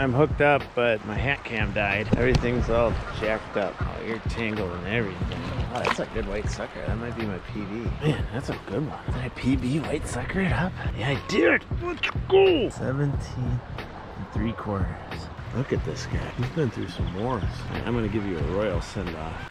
I'm hooked up, but my hat cam died. Everything's all jacked up. Oh, you're tangled and everything. Oh, that's a good white sucker. That might be my PB. Man, that's a good one. Did I PB white sucker it up? Yeah, I did. Let's go. 17 and three quarters. Look at this guy. He's been through some wars. I'm gonna give you a royal send off.